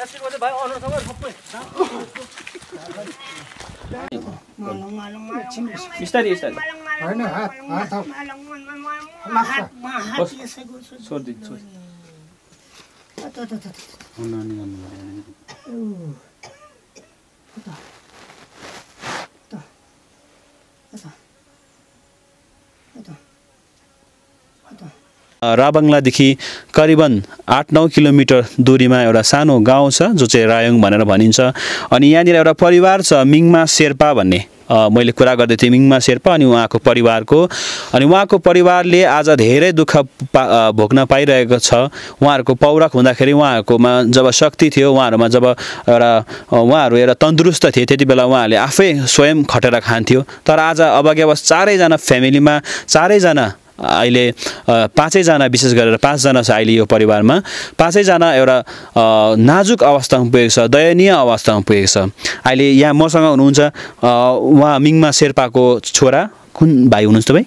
भाइ सबै बिस्तारै बिस्तारै होइन हात हात छोडिदिन्छु राबङ्लादेखि करिबन आठ नौ किलोमिटर दुरीमा एउटा सानो गाउँ छ जो चाहिँ रायोङ भनेर भनिन्छ। अनि यहाँनिर एउटा परिवार छ मिङमा शेर्पा भन्ने। मैले कुरा गर्दै थिएँ मिङमा शेर्पा अनि उहाँको परिवारको। अनि उहाँको परिवारले आज धेरै दुःख पा भोग्न पाइरहेको छ। उहाँहरूको पौरख हुँदाखेरि उहाँहरूकोमा जब शक्ति थियो उहाँहरूमा जब एउटा उहाँहरू एउटा तन्दुरुस्त थिए त्यति बेला उहाँहरूले आफै स्वयं खटेर खान्थ्यो। तर आज अभाग्यवश चारैजना फ्यामिलीमा चारैजना अहिले पाँचैजना विशेष गरेर पाँचजना छ अहिले यो परिवारमा। पाँचैजना एउटा नाजुक अवस्थामा पुगेको छ दयनीय अवस्थामा पुगेको छ। अहिले यहाँ मसँग हुनुहुन्छ उहाँ मिङमा शेर्पाको छोरा। कुन भाइ हुनुहुन्छ तपाईँ?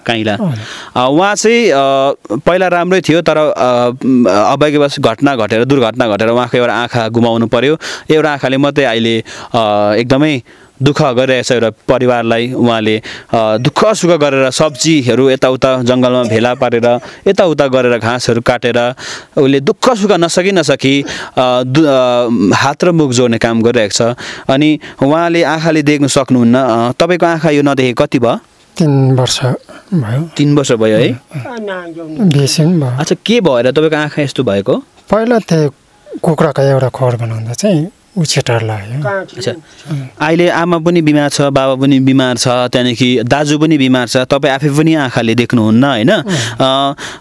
काइला। अ, उहाँ चाहिँ पहिला राम्रै थियो तर अभाग्यवश घटना घटेर दुर्घटना घटेर उहाँको एउटा आँखा गुमाउनु पर्यो। एउटा आँखाले मात्रै अहिले एकदमै दुःख गरिरहेछ एउटा परिवारलाई उहाँले दुःख सुख गरेर सब्जीहरू यताउता जङ्गलमा भेला पारेर यताउता गरेर घाँसहरू काटेर उसले दुःख सुख नसकी नसकी दु- हात र मुख जोड्ने काम गरिरहेको छ। अनि उहाँले आँखाले देख्न सक्नुहुन्न तपाईँको आँखा यो नदेखे कति भयो? तिन वर्ष भयो। तिन वर्ष भयो है? अच्छा के भएर तपाईँको आँखा यस्तो भएको? पहिला त्यो कुखुराको एउटा खोर बनाउँदा चाहिँ उछेटार लाग्यो अच्छा। अहिले आमा पनि बिमार छ बाबा पनि बिमार छ त्यहाँदेखि दाजु पनि बिमार छ तपाईँ आफै पनि आँखाले देख्नुहुन्न होइन? अ,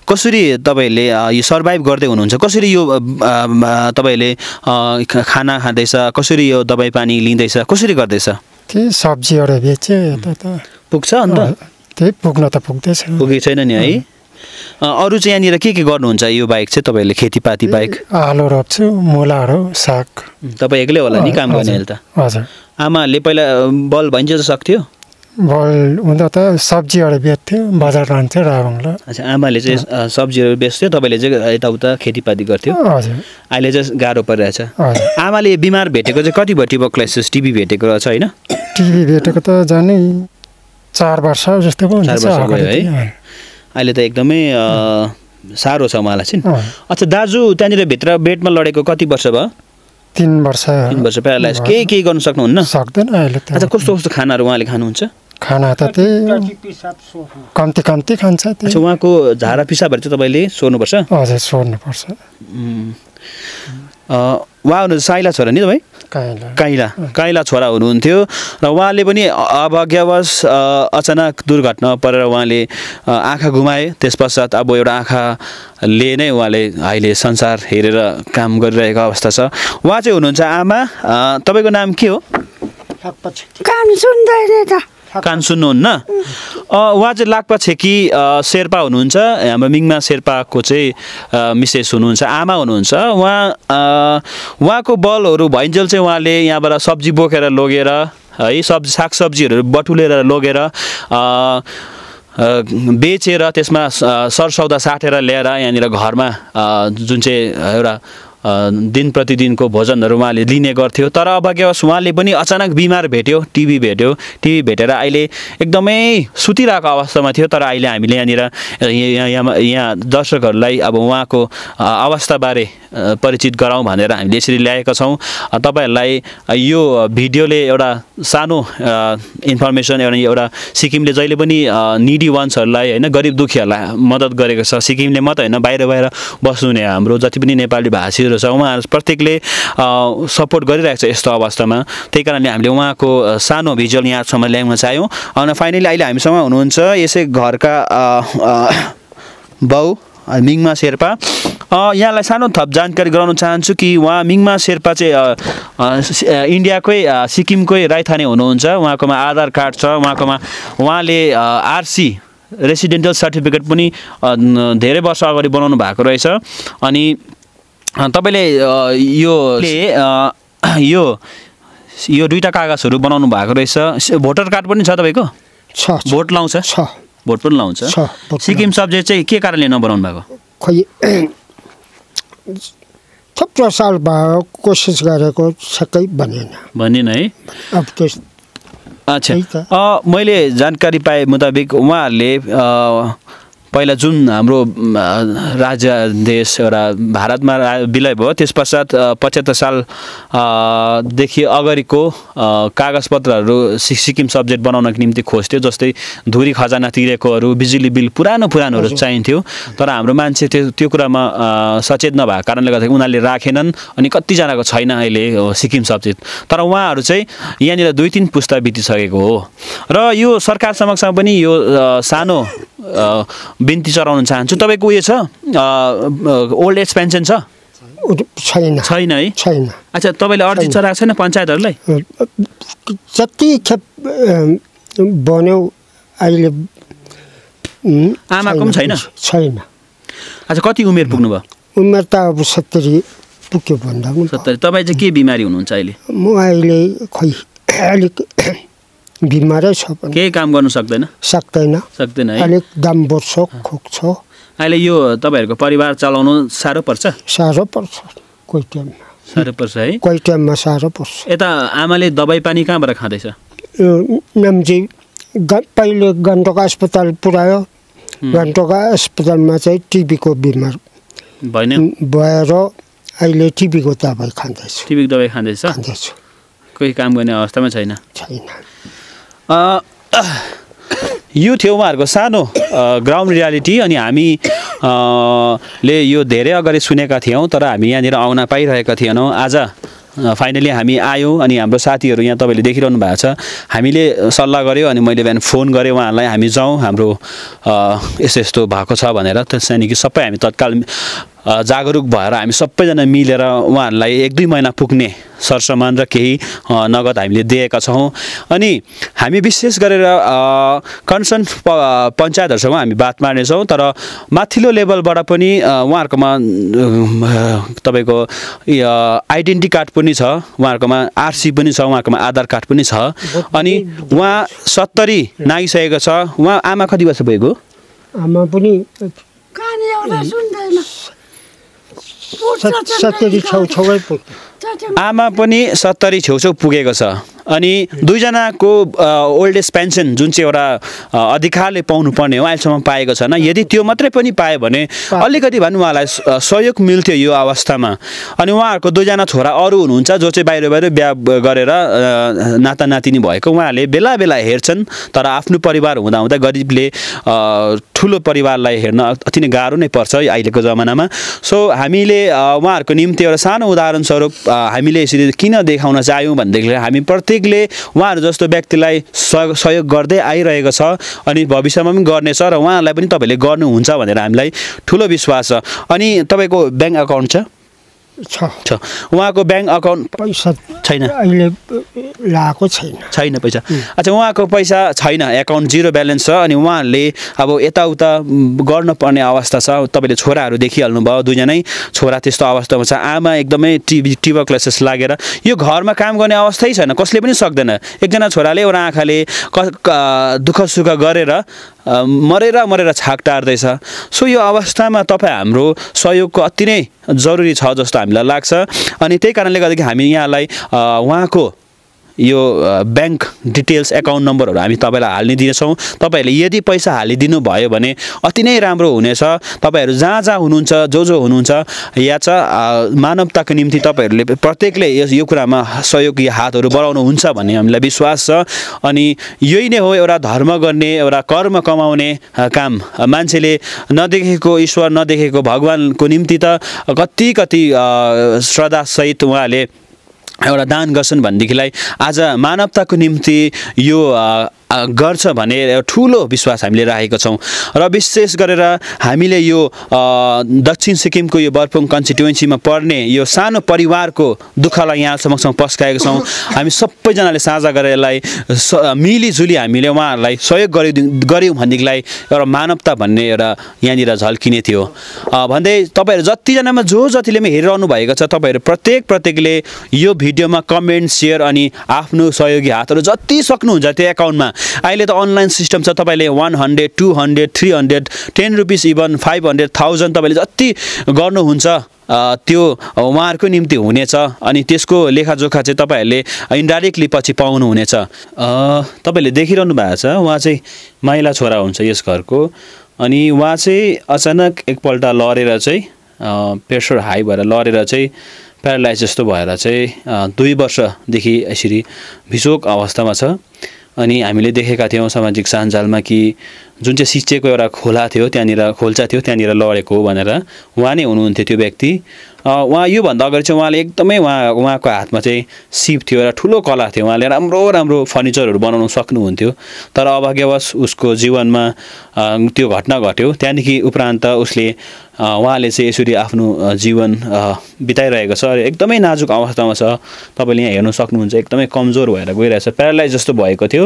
कसरी तपाईँहरूले यो सर्भाइभ गर्दै हुनुहुन्छ? कसरी यो तपाईँहरूले खाना खाँदैछ? कसरी यो दबाई पानी लिँदैछ? कसरी गर्दैछ? त्यही सब्जीहरू त। पुग्छ अन्त? त्यही पुग्न त पुग्दैछ। पुगेको छैन नि है? अरू चाहिँ यहाँनिर के के गर्नुहुन्छ? यो बाहेक चाहिँ तपाईँहरूले खेतीपाती बाहेक आलु रोप्छु मुलाहरू साग। तपाईँ एक्लै होला नि काम गर्ने त? हजुर। आमाहरूले पहिला बल भइन्छ त सक्थ्यो? बल हुँदा त सब्जीहरू बेच्थ्यो बजार लान्थ्यो रावङलाई अच्छा आमाले चाहिँ सब्जीहरू बेच्थ्यो तपाईँले चाहिँ यताउता खेतीपाती गर्थ्यो? हजुर। अहिले चाहिँ गाह्रो परिरहेछ। आमाले बिमार भेटेको चाहिँ कति भयो ट्युबरक्लाइसिस टिबी भेटेको रहेछ होइन? टिभी भेटेको त झनै चार वर्ष जस्तो पो है? अहिले त एकदमै साह्रो छ उहाँलाई चाहिँ। अच्छा दाजु त्यहाँनिर भित्र बेडमा लडेको कति वर्ष भयो? तिन वर्ष। तिन वर्ष प्यारालाइज केही केही गर्नु सक्नुहुन्न? सक्दैन अहिले अच्छा कस्तो कस्तो खानाहरू उहाँले खानुहुन्छ? खाना त त्यही कम्ती कम्ती खान्छ अच्छा उहाँको झाडा पिसाबहरू चाहिँ तपाईँले सोध्नुपर्छ हजुर अ, उहाँ हुनुहुन्छ साइला छोरा नि तपाईँ? काइला। काइला। छोरा हुनुहुन्थ्यो र उहाँले पनि अभाग्यवश अचानक दुर्घटना परेर उहाँले आँखा गुमाए त्यस पश्चात अब एउटा आँखाले नै उहाँले अहिले संसार हेरेर काम गरिरहेको अवस्था छ। उहाँ चाहिँ हुनुहुन्छ आमा। तपाईँको नाम के हो? कान सुन्नुहुन्न? उहाँ चाहिँ लाक्पा छेकी शेर्पा हुनुहुन्छ। हाम्रो मिङमा शेर्पाको चाहिँ मिसेस हुनुहुन्छ आमा हुनुहुन्छ। उहाँ उहाँको बलहरू भइन्जेल चाहिँ उहाँले यहाँबाट सब्जी बोकेर लगेर है सब्जी सागसब्जीहरू बटुलेर लगेर बेचेर त्यसमा सरसौदा साटेर ल्याएर यहाँनिर घरमा जुन चाहिँ एउटा दिन प्रतिदिनको भोजनहरू उहाँले लिने गर्थ्यो। तर अभाग्यवश उहाँले पनि अचानक बिमार भेट्यो टिबी भेट्यो। टिबी भेटेर अहिले एकदमै सुतिरहेको अवस्थामा थियो तर अहिले हामीले यहाँनिर यहाँ यहाँ दर्शकहरूलाई अब उहाँको अवस्थाबारे परिचित गराउँ भनेर हामीले यसरी ल्याएका छौँ। तपाईँहरूलाई यो भिडियोले एउटा सानो इन्फर्मेसन एउटा एउटा सिक्किमले जहिले पनि निडी वान्सहरूलाई होइन गरिब दुखीहरूलाई मद्दत गरेको छ। सिक्किमले मात्रै होइन बाहिर बाहिर बस्नुहुने हाम्रो जति पनि नेपाली भाषीहरू छ उहाँहरू प्रत्येकले सपोर्ट गरिरहेको छ यस्तो अवस्थामा। त्यही कारणले हामीले उहाँको सानो भिजुअल यहाँसम्म ल्याउन चाह्यौँ। अनि फाइनली अहिले हामीसँग हुनुहुन्छ यसै घरका बाउ मिङमा शेर्पा। यहाँलाई सानो थप जानकारी गराउन चाहन्छु कि उहाँ मिङमा शेर्पा चाहिँ इन्डियाकै सिक्किमकै राइथाने हुनुहुन्छ। उहाँकोमा आधार कार्ड छ। उहाँकोमा उहाँले आरसी रेसिडेन्टल सर्टिफिकेट पनि धेरै वर्ष अगाडि बनाउनु भएको रहेछ। अनि तपाईँले यो यो यो दुईवटा कागजहरू बनाउनु भएको रहेछ। भोटर कार्ड पनि छ तपाईँको? छ भोट लाउँछ? छ। भोट पनि लाउँछ? सिक्किम सब्जेक्ट चाहिँ के कारणले नबनाउनु भएको? खोइ थप सत्र साल भयो कोसिस गरेको छक्कै बनेन। भनिन है? अब अच्छा। मैले जानकारी पाए मुताबिक उहाँहरूले पहिला जुन हाम्रो राज्य देश एउटा भारतमा विलय भयो त्यस पश्चात पचहत्तर साल अ, देखि अगाडिको कागजपत्रहरू सि सिक्किम सब्जेक्ट बनाउनको निम्ति खोज्थ्यो जस्तै धुरी खजाना तिरेकोहरू बिजुली बिल पुरानो पुरानोहरू चाहिन्थ्यो। तर हाम्रो मान्छे त्यो त्यो कुरामा सचेत नभएको कारणले गर्दाखेरि उनीहरूले राखेनन् अनि कतिजनाको छैन अहिले सिक्किम सब्जेक्ट। तर उहाँहरू चाहिँ यहाँनिर दुई तिन पुस्ता बितिसकेको हो। र यो सरकार समक्ष पनि यो सानो बिन्ती चढाउन चाहन्छु। तपाईँको उयो छ? ओल्ड एज पेन्सन छ? छैन। छैन है? छैन। अच्छा तपाईँले अर्जी चढाएको छैन पञ्चायतहरूलाई? जति खेप बन्यो अहिले आमाको पनि छैन? छैन? अच्छा कति उमेर पुग्नुभयो? उमेर त अब सत्तरी पुग्यो भन्दा पनि। सत्तरी। तपाईँ चाहिँ के बिमारी हुनुहुन्छ अहिले? म अहिले खोइ अलिक बिमारै छ केही काम गर्नु सक्दैन? सक्दैन। सक्दैन है? अलिक दाम बढ्छ खोक्छ। अहिले यो तपाईँहरूको परिवार चलाउनु साह्रो पर्छ? साह्रो पर्छ। कोही टाइममा साह्रो पर्छ है? कोही टाइममा साह्रो पर्छ। यता आमाले दबाई पानी कहाँबाट खाँदैछ? नाम्ची पहिले गान्तोक अस्पताल पुऱ्यायो। गान्तोक अस्पतालमा चाहिँ टिबीको बिमार भएन? भएर अहिले टिबीको दबाई खाँदैछु। टिबीको दबाई खाँदैछ? खाँदैछु। कोही काम गर्ने अवस्थामा छैन? छैन। यो थियो उहाँहरूको सानो ग्राउन्ड रियालिटी अनि हामी ले यो धेरै अगाडि सुनेका थियौँ तर हामी यहाँनिर आउन पाइरहेका थिएनौँ। आज फाइनली हामी आयौँ अनि हाम्रो साथीहरू यहाँ तपाईँले देखिरहनु भएको छ। हामीले सल्लाह गऱ्यौँ अनि मैले बिहान फोन गरेँ उहाँहरूलाई हामी जाउँ हाम्रो यस्तो यस्तो भएको छ भनेर। त्यहाँदेखि सबै हामी तत्काल जागरुक भएर हामी सबैजना मिलेर उहाँहरूलाई एक दुई महिना पुग्ने सरसामान र केही नगद हामीले दिएका छौँ। अनि हामी विशेष गरेर कन्सर्न प पञ्चायतहरूसँग हामी बात मार्नेछौँ तर माथिल्लो लेभलबाट पनि उहाँहरूकोमा तपाईँको आइडेन्टिटी कार्ड पनि छ उहाँहरूकोमा आरसी पनि छ उहाँहरूकोमा आधार कार्ड पनि छ। अनि उहाँ सत्तरी नागिसकेको छ उहाँ आमा कति वर्ष भएको? आमा पनि सत्तरी छेउछेउै पुग्यो आमा पनि सत्तरी छेउछेउ पुगेको छ। अनि दुईजनाको ओल्ड एज पेन्सन जुन चाहिँ एउटा अधिकारले पाउनुपर्ने हो अहिलेसम्म पाएको छैन। यदि त्यो मात्रै पनि पायो भने अलिकति भए पनि उहाँलाई सहयोग मिल्थ्यो यो अवस्थामा। अनि उहाँहरूको दुईजना छोरा अरू हुनुहुन्छ जो चाहिँ बाहिर बाहिर बिहा गरेर नाता नातिनी भएको उहाँहरूले बेला बेला हेर्छन् तर आफ्नो परिवार हुँदा हुँदा गरिबले ठुलो परिवारलाई हेर्न अति नै गाह्रो नै पर्छ अहिलेको जमानामा। सो हामीले उहाँहरूको निम्ति एउटा सानो उदाहरण स्वरूप अ, हामीले यसरी किन देखाउन चाह्यौँ भनेदेखि हामी प्रत्येकले उहाँहरू जस्तो व्यक्तिलाई सहयोग गर्दै आइरहेको छ अनि भविष्यमा पनि गर्नेछ र उहाँहरूलाई पनि तपाईँले गर्नुहुन्छ भनेर हामीलाई ठुलो विश्वास छ। अनि तपाईँको ब्याङ्क अकाउन्ट छ? छ। उहाँको ब्याङ्क अकाउन्ट पैसा छैन। अहिले लगाएको छैन। छैन पैसा। अच्छा उहाँको पैसा छैन एकाउन्ट जिरो ब्यालेन्स छ अनि उहाँहरूले अब यताउता गर्नुपर्ने अवस्था छ। तपाईँले छोराहरू देखिहाल्नु भयो दुईजनै छोरा त्यस्तो अवस्थामा छ। आमा एकदमै टिभी टिभर क्लासेस लागेर यो घरमा काम गर्ने अवस्थै छैन कसले पनि सक्दैन। एकजना छोराले एउटा आँखाले क दुःख सुख गरेर मरेर मरेर छाक टार्दैछ। सो यो अवस्थामा तपाईँ हाम्रो सहयोगको अति नै जरुरी छ जस्तो हामीलाई लाग्छ। अनि त्यही कारणले गर्दाखेरि हामी यहाँलाई उहाँको यो ब्याङ्क डिटेल्स एकाउन्ट नम्बरहरू हामी तपाईँलाई हालिदिनेछौँ तपाईँहरूले यदि पैसा हालिदिनु भयो भने अति नै राम्रो हुनेछ। तपाईँहरू जहाँ जहाँ हुनुहुन्छ जो जो हुनुहुन्छ या छ मानवताको निम्ति तपाईँहरूले प्रत्येकले यस यो कुरामा सहयोगी हातहरू बढाउनुहुन्छ भन्ने हामीलाई विश्वास छ। अनि यही नै हो एउटा धर्म गर्ने एउटा कर्म कमाउने काम। मान्छेले नदेखेको ईश्वर नदेखेको भगवान्को निम्ति त कति कति श्रद्धासहित उहाँहरूले एउटा दान गर्छन् भनेदेखिलाई आज मानवताको निम्ति यो गर्छ भने एउटा ठुलो विश्वास हामीले राखेको छौँ। र विशेष गरेर हामीले यो दक्षिण सिक्किमको यो बर्फुङ कन्स्टिट्युन्सीमा पर्ने यो सानो परिवारको दुःखलाई यहाँ समक्षमा पस्काएका छौँ। हामी सबैजनाले साझा गरेर यसलाई मिलिजुली हामीले उहाँहरूलाई सहयोग गरिदिउँ गऱ्यौँ भनेदेखिलाई एउटा मानवता भन्ने एउटा यहाँनिर झल्किने थियो। भन्दै तपाईँहरू जतिजनामा जो जतिले पनि हेरिरहनु भएको छ तपाईँहरू प्रत्येक प्रत्येकले यो भिडियोमा कमेन्ट सेयर अनि आफ्नो सहयोगी हातहरू जति सक्नुहुन्छ त्यो एकाउन्टमा अहिले त अनलाइन सिस्टम छ तपाईँले one hundred two hundred three hundred ten rupees even five hundred thousand तपाईँले जति गर्नुहुन्छ त्यो उहाँहरूको निम्ति हुनेछ अनि त्यसको लेखाजोखा चाहिँ तपाईँहरूले इन्डाइरेक्टली पछि पाउनुहुनेछ। अ, तपाईँले देखिरहनु भएको छ उहाँ चाहिँ माइला छोरा हुन्छ यस घरको अनि उहाँ चाहिँ अचानक एकपल्ट लडेर चाहिँ प्रेसर हाई भएर लडेर चाहिँ प्यारालाइज जस्तो भएर चाहिँ दुई वर्षदेखि यसरी भिसोक अवस्थामा छ। अनि हामीले देखेका थियौँ सामाजिक सञ्जालमा कि जुन चाहिँ सिचेको एउटा खोला थियो त्यहाँनिर खोल्चा थियो त्यहाँनिर लडेको भनेर उहाँ नै हुनुहुन्थ्यो त्यो व्यक्ति। उहाँ योभन्दा अगाडि चाहिँ उहाँले एकदमै उहाँ उहाँको हातमा चाहिँ सिप थियो एउटा ठुलो कला थियो। उहाँले राम्रो राम्रो फर्निचरहरू बनाउन सक्नुहुन्थ्यो। तर अभाग्यवश उसको जीवनमा त्यो घटना घट्यो। त्यहाँदेखि उपरान्त उसले उहाँले चाहिँ यसरी आफ्नो जीवन बिताइरहेको छ र एकदमै नाजुक अवस्थामा छ। तपाईँले यहाँ हेर्नु सक्नुहुन्छ एकदमै कमजोर भएर गइरहेछ प्यारालाइज जस्तो भएको थियो।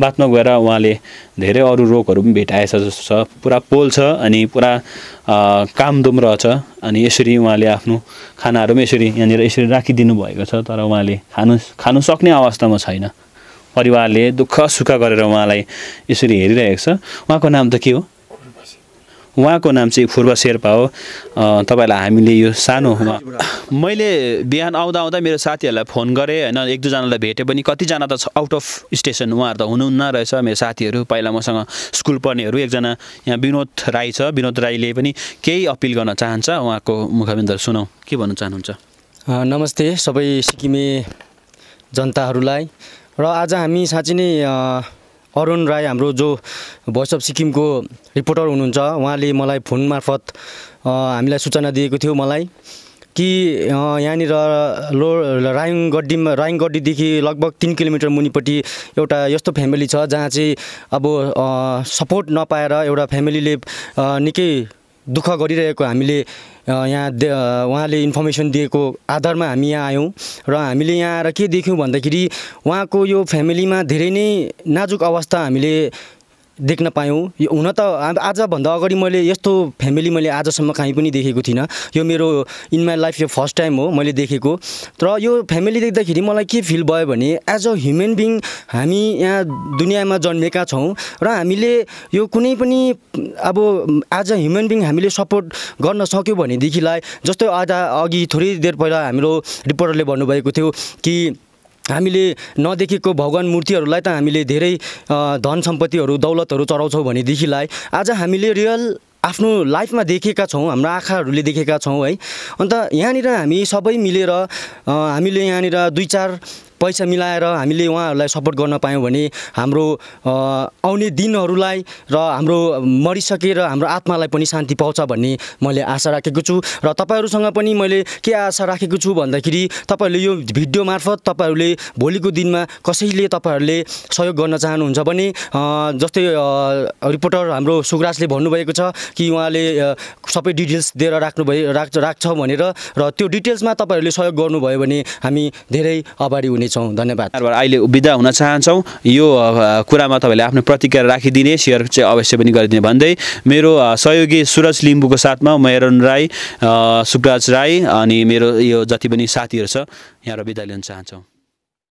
बादमा गएर उहाँले धेरै अरू रोगहरू पनि भेटाएछ जस्तो छ। पुरा पोल छ अनि पुरा कामदुम रहेछ अनि यसरी उहाँले आफ्नो खानाहरू पनि यसरी यहाँनिर यसरी राखिदिनु भएको छ तर उहाँले खानु खानु सक्ने अवस्थामा छैन। परिवारले दुःख सुख गरेर उहाँलाई यसरी हेरिरहेको छ। उहाँको नाम त के हो? उहाँको नाम चाहिँ फुर्वा शेर्पा हो। अ, तपाईँलाई हामीले यो सानो मैले बिहान आउँदा आउँदा मेरो साथीहरूलाई फोन गरेँ होइन। एक दुईजनालाई भेटेँ पनि। कतिजना त छ आउट अफ स्टेसन उहाँहरू त हुनुहुन्न रहेछ। मेरो साथीहरू पहिला मसँग स्कुल पढ्नेहरू एकजना यहाँ विनोद राई छ। विनोद राईले पनि केही अपिल गर्न चाहन्छ। उहाँको मुखबिन्द सुनौ के भन्न चाहनुहुन्छ? नमस्ते सबै सिक्किमे जनताहरूलाई। र आज हामी साँच्चै नै अरुण राई हाम्रो जो भोइस अफ सिक्किमको रिपोर्टर हुनुहुन्छ उहाँले मलाई फोन मार्फत हामीलाई सूचना दिएको थियो मलाई कि यहाँनिर लो रायङ गड्डीमा रायङ गड्डीदेखि लगभग तिन किलोमिटर मुनिपट्टि एउटा यस्तो फ्यामिली छ जहाँ चाहिँ अब सपोर्ट नपाएर एउटा फ्यामिलीले निकै दुःख गरिरहेको हामीले यहाँ उहाँले इन्फर्मेसन दिएको आधारमा हामी यहाँ आयौँ र हामीले यहाँ आएर के देख्यौँ भन्दाखेरि उहाँको यो फ्यामिलीमा धेरै नै नाजुक अवस्था हामीले देख्न पायौँ। यो हुन त आजभन्दा अगाडि मैले यस्तो फ्यामिली मैले आजसम्म कहीँ पनि देखेको थिइनँ। यो मेरो इन माई लाइफ यो फर्स्ट टाइम हो मैले देखेको। तर यो फ्यामिली देख्दाखेरि मलाई के फिल भयो भने एज अ ह्युमन बिङ हामी यहाँ दुनियाँमा जन्मेका छौँ र हामीले यो कुनै पनि अब एज अ ह्युमन बिङ हामीले सपोर्ट गर्न सक्यौँ भनेदेखिलाई जस्तै आज अघि थोरै देर पहिला हाम्रो रिपोर्टरले भन्नुभएको थियो कि हामीले नदेखेको भगवान् मूर्तिहरूलाई त हामीले धेरै धन सम्पत्तिहरू दौलतहरू चढाउँछौँ भनेदेखिलाई आज हामीले रियल आफ्नो लाइफमा देखेका छौँ हाम्रो आँखाहरूले देखेका छौँ है। अन्त यहाँनिर हामी सबै मिलेर हामीले यहाँनिर दुई चार पैसा मिलाएर हामीले उहाँहरूलाई सपोर्ट गर्न पायौँ भने हाम्रो आउने दिनहरूलाई र हाम्रो मरिसकेर हाम्रो आत्मालाई पनि शान्ति पाउँछ भन्ने मैले आशा राखेको छु। र तपाईँहरूसँग पनि मैले के आशा राखेको छु भन्दाखेरि तपाईँहरूले यो भिडियो मार्फत तपाईँहरूले भोलिको दिनमा कसैले तपाईँहरूले सहयोग गर्न चाहनुहुन्छ भने जस्तै रिपोर्टर हाम्रो सुकराजले भन्नुभएको छ कि उहाँले सबै डिटेल्स दिएर राख्नु भयो राख्छ राख्छ भनेर र त्यो डिटेल्समा तपाईँहरूले सहयोग गर्नुभयो भने हामी धेरै अगाडि हुनेछौँ। धन्यवाद। यहाँबाट अहिले बिदा हुन चाहन्छौँ। यो कुरामा तपाईँले आफ्नो प्रतिक्रिया राखिदिने सेयर चाहिँ अवश्य पनि गरिदिने भन्दै मेरो सहयोगी सुरज लिम्बूको साथमा मेरन राई सुकराज राई अनि मेरो यो जति पनि साथीहरू छ यहाँबाट बिदा लिन चाहन्छौँ।